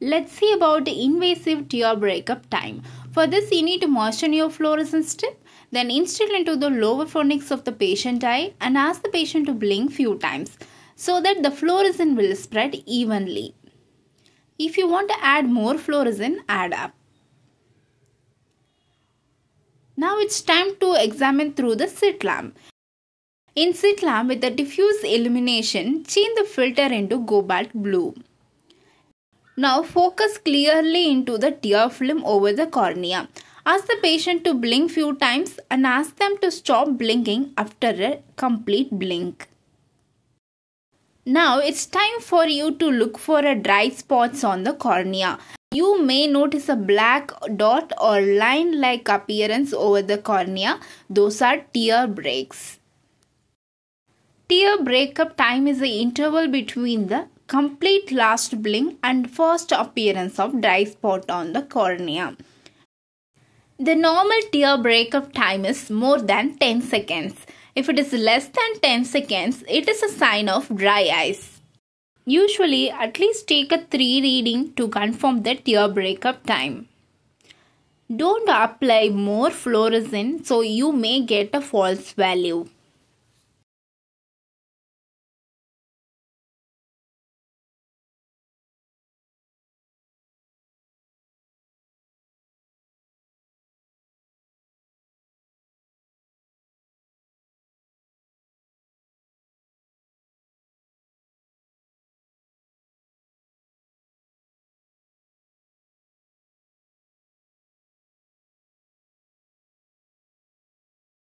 Let's see about the invasive tear breakup time. For this, you need to moisten your fluorescein strip, then instill into the lower fornix of the patient eye and ask the patient to blink few times so that the fluorescein will spread evenly. If you want to add more fluorescein, add up. Now it's time to examine through the slit lamp. In slit lamp with the diffuse illumination, change the filter into cobalt blue. Now focus clearly into the tear film over the cornea. Ask the patient to blink few times and ask them to stop blinking after a complete blink. Now it's time for you to look for a dry spots on the cornea. You may notice a black dot or line like appearance over the cornea. Those are tear breaks. Tear breakup time is the interval between the complete last blink and first appearance of dry spot on the cornea. The normal tear breakup time is more than 10 seconds. If it is less than 10 seconds, it is a sign of dry eyes. Usually, at least take a 3 reading to confirm the tear breakup time. Don't apply more fluorescein so you may get a false value.